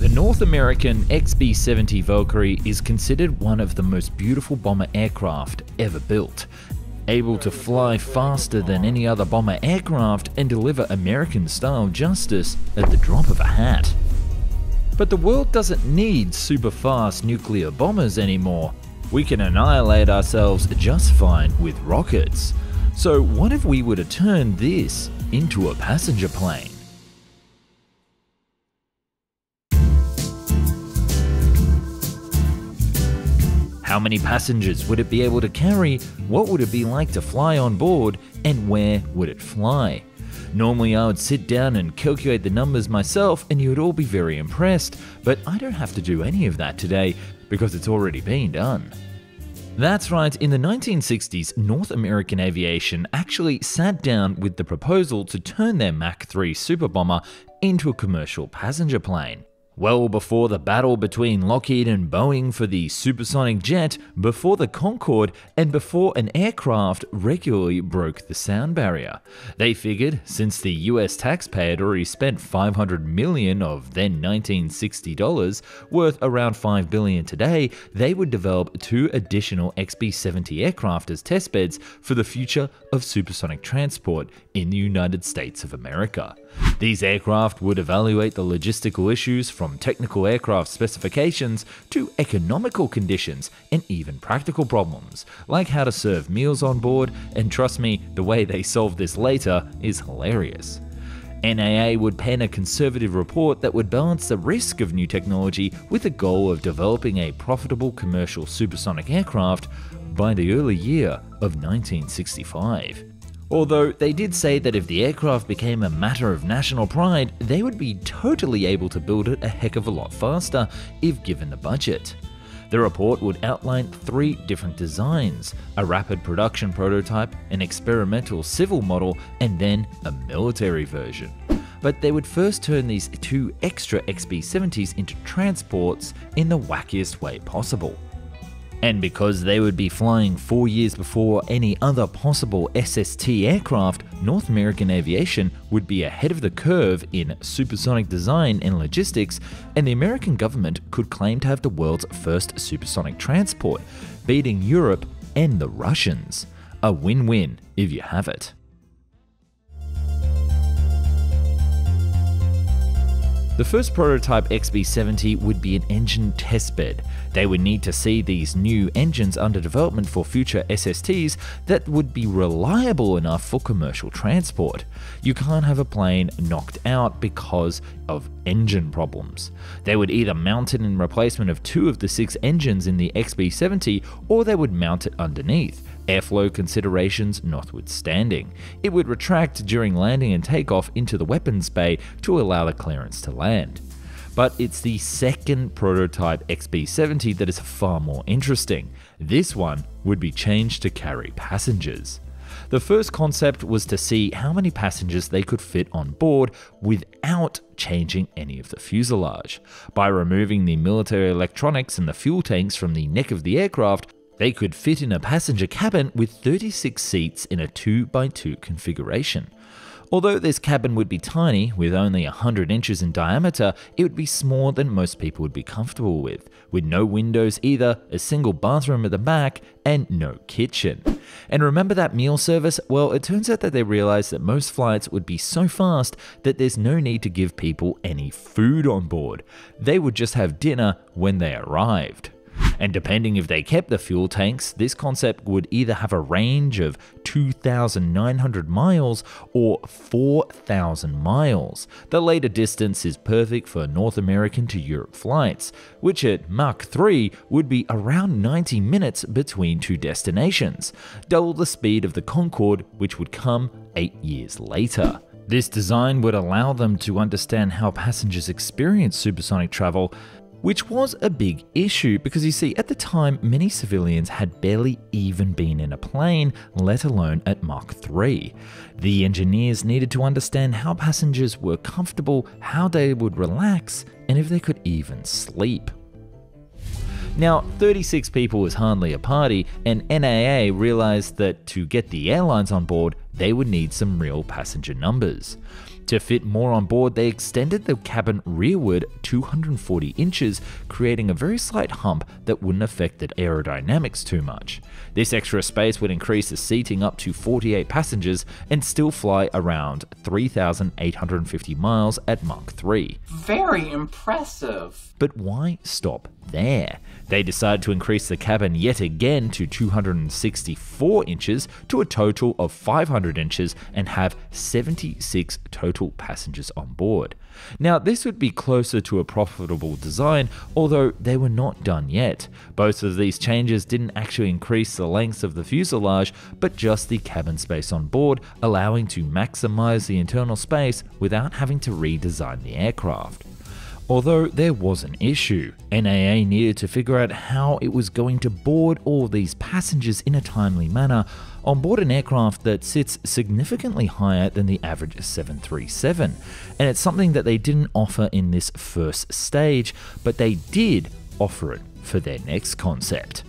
The North American XB 70 Valkyrie is considered one of the most beautiful bomber aircraft ever built, able to fly faster than any other bomber aircraft and deliver American style justice at the drop of a hat. But the world doesn't need super fast nuclear bombers anymore. We can annihilate ourselves just fine with rockets. So, what if we were to turn this into a passenger plane? How many passengers would it be able to carry? What would it be like to fly on board? And where would it fly? Normally, I would sit down and calculate the numbers myself, and you would all be very impressed, but I don't have to do any of that today because it's already been done. That's right, in the 1960s, North American Aviation actually sat down with the proposal to turn their Mach 3 super bomber into a commercial passenger plane. Well before the battle between Lockheed and Boeing for the supersonic jet, before the Concorde, and before an aircraft regularly broke the sound barrier. They figured, since the US taxpayer had already spent 500 million of then 1960 dollars, worth around 5 billion today, they would develop two additional XB-70 aircraft as testbeds for the future of supersonic transport in the United States of America. These aircraft would evaluate the logistical issues from technical aircraft specifications to economical conditions and even practical problems, like how to serve meals on board, and trust me, the way they solve this later is hilarious. NAA would pen a conservative report that would balance the risk of new technology with the goal of developing a profitable commercial supersonic aircraft by the early year of 1965. Although they did say that if the aircraft became a matter of national pride, they would be totally able to build it a heck of a lot faster if given the budget. The report would outline three different designs a rapid production prototype, an experimental civil model, and then a military version. But they would first turn these two extra XB 70s into transports in the wackiest way possible. And because they would be flying four years before any other possible SST aircraft, North American Aviation would be ahead of the curve in supersonic design and logistics, and the American government could claim to have the world's first supersonic transport, beating Europe and the Russians. A win win if you have it. The first prototype XB70 would be an engine testbed. They would need to see these new engines under development for future SSTs that would be reliable enough for commercial transport. You can't have a plane knocked out because of engine problems. They would either mount it in replacement of two of the six engines in the XB70 or they would mount it underneath airflow considerations notwithstanding. It would retract during landing and takeoff into the weapons bay to allow the clearance to land. But it's the second prototype XB70 that is far more interesting. This one would be changed to carry passengers. The first concept was to see how many passengers they could fit on board without changing any of the fuselage. By removing the military electronics and the fuel tanks from the neck of the aircraft, they could fit in a passenger cabin with 36 seats in a 2x2 configuration. Although this cabin would be tiny, with only 100 inches in diameter, it would be smaller than most people would be comfortable with, with no windows either, a single bathroom at the back, and no kitchen. And remember that meal service? Well, it turns out that they realized that most flights would be so fast that there's no need to give people any food on board. They would just have dinner when they arrived. And depending if they kept the fuel tanks, this concept would either have a range of 2,900 miles or 4,000 miles. The later distance is perfect for North American to Europe flights, which at Mach 3 would be around 90 minutes between two destinations, double the speed of the Concorde, which would come eight years later. This design would allow them to understand how passengers experience supersonic travel which was a big issue because you see, at the time, many civilians had barely even been in a plane, let alone at Mach 3. The engineers needed to understand how passengers were comfortable, how they would relax, and if they could even sleep. Now, 36 people was hardly a party, and NAA realized that to get the airlines on board, they would need some real passenger numbers. To fit more on board, they extended the cabin rearward 240 inches, creating a very slight hump that wouldn't affect the aerodynamics too much. This extra space would increase the seating up to 48 passengers and still fly around 3,850 miles at Mach 3. Very impressive. But why stop there? They decided to increase the cabin yet again to 264 inches to a total of 500 inches and have 76 total passengers on board. Now, this would be closer to a profitable design, although they were not done yet. Both of these changes didn't actually increase the length of the fuselage, but just the cabin space on board, allowing to maximize the internal space without having to redesign the aircraft. Although there was an issue, NAA needed to figure out how it was going to board all these passengers in a timely manner on board an aircraft that sits significantly higher than the average 737. And it's something that they didn't offer in this first stage, but they did offer it for their next concept.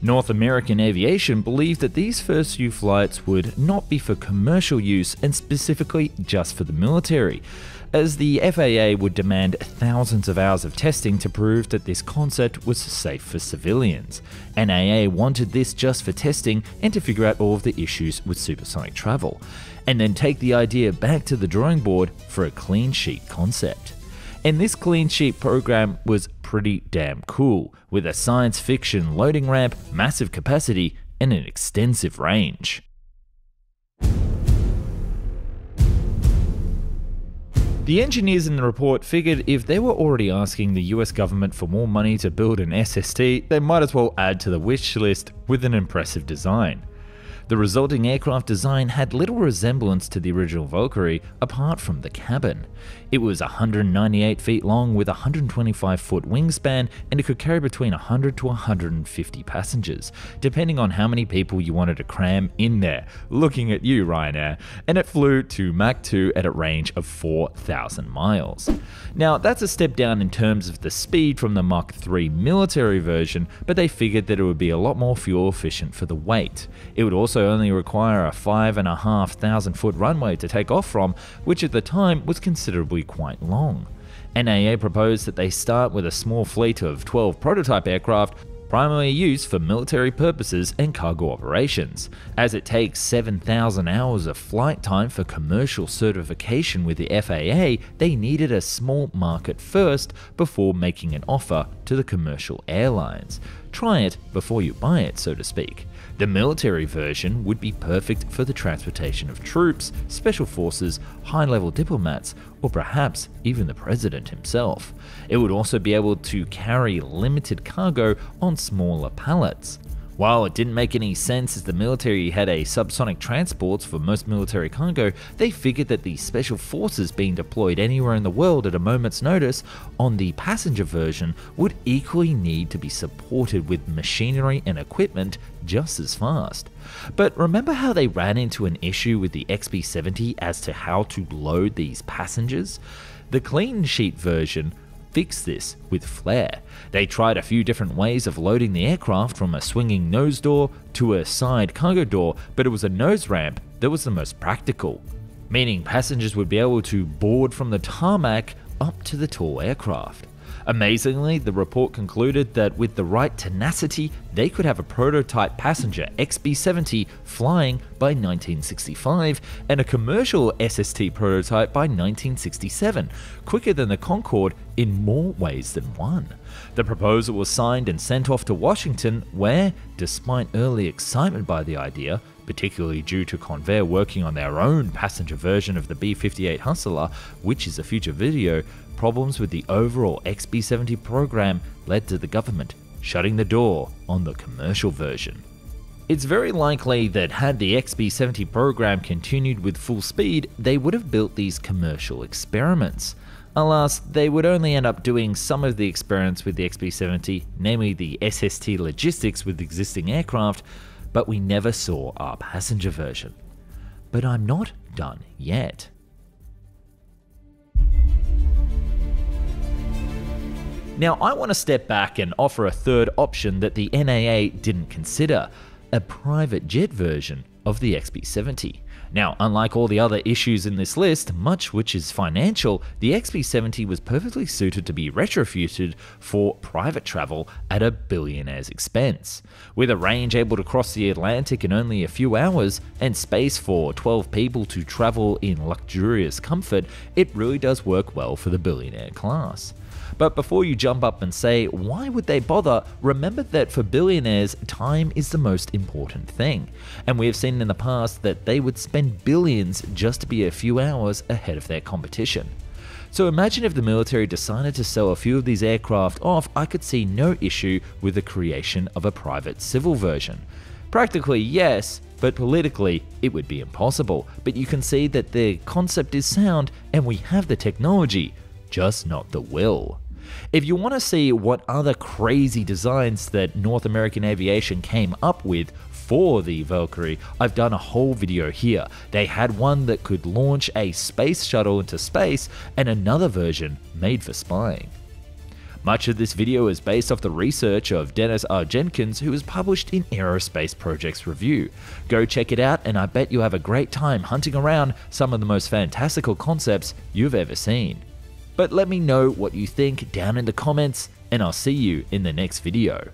North American Aviation believed that these first few flights would not be for commercial use and specifically just for the military as the FAA would demand thousands of hours of testing to prove that this concept was safe for civilians. NAA wanted this just for testing and to figure out all of the issues with supersonic travel, and then take the idea back to the drawing board for a clean sheet concept. And this clean sheet program was pretty damn cool, with a science fiction loading ramp, massive capacity, and an extensive range. The engineers in the report figured if they were already asking the US government for more money to build an SST, they might as well add to the wish list with an impressive design. The resulting aircraft design had little resemblance to the original Valkyrie apart from the cabin. It was 198 feet long with 125 foot wingspan and it could carry between 100 to 150 passengers, depending on how many people you wanted to cram in there. Looking at you, Ryanair. And it flew to Mach 2 at a range of 4,000 miles. Now, that's a step down in terms of the speed from the Mach 3 military version, but they figured that it would be a lot more fuel efficient for the weight. It would also only require a 5,500 foot runway to take off from, which at the time was considerably quite long. NAA proposed that they start with a small fleet of 12 prototype aircraft primarily used for military purposes and cargo operations, as it takes 7,000 hours of flight time for commercial certification with the FAA, they needed a small market first before making an offer to the commercial airlines. Try it before you buy it, so to speak. The military version would be perfect for the transportation of troops, special forces, high level diplomats, or perhaps even the president himself. It would also be able to carry limited cargo on smaller pallets. While it didn't make any sense as the military had a subsonic transports for most military cargo, they figured that the special forces being deployed anywhere in the world at a moment's notice on the passenger version would equally need to be supported with machinery and equipment just as fast. But remember how they ran into an issue with the XB70 as to how to load these passengers? The clean sheet version fix this with flair. They tried a few different ways of loading the aircraft from a swinging nose door to a side cargo door, but it was a nose ramp that was the most practical, meaning passengers would be able to board from the tarmac up to the tall aircraft. Amazingly, the report concluded that with the right tenacity, they could have a prototype passenger XB70 flying by 1965 and a commercial SST prototype by 1967, quicker than the Concorde in more ways than one. The proposal was signed and sent off to Washington, where, despite early excitement by the idea, particularly due to Convair working on their own passenger version of the B 58 Hustler, which is a future video, problems with the overall XB70 program led to the government shutting the door on the commercial version. It's very likely that had the XB70 program continued with full speed, they would have built these commercial experiments. Alas, they would only end up doing some of the experiments with the XB70, namely the SST logistics with existing aircraft, but we never saw our passenger version. But I'm not done yet. Now, I want to step back and offer a third option that the NAA didn't consider a private jet version of the XB70. Now, unlike all the other issues in this list, much which is financial, the XB70 was perfectly suited to be retrofitted for private travel at a billionaire's expense. With a range able to cross the Atlantic in only a few hours, and space for 12 people to travel in luxurious comfort, it really does work well for the billionaire class. But before you jump up and say, why would they bother, remember that for billionaires, time is the most important thing. And we have seen in the past that they would spend billions just to be a few hours ahead of their competition. So imagine if the military decided to sell a few of these aircraft off, I could see no issue with the creation of a private civil version. Practically, yes, but politically, it would be impossible. But you can see that the concept is sound and we have the technology, just not the will. If you want to see what other crazy designs that North American Aviation came up with for the Valkyrie, I've done a whole video here. They had one that could launch a space shuttle into space and another version made for spying. Much of this video is based off the research of Dennis R. Jenkins, who was published in Aerospace Projects Review. Go check it out, and I bet you'll have a great time hunting around some of the most fantastical concepts you've ever seen. But let me know what you think down in the comments, and I'll see you in the next video.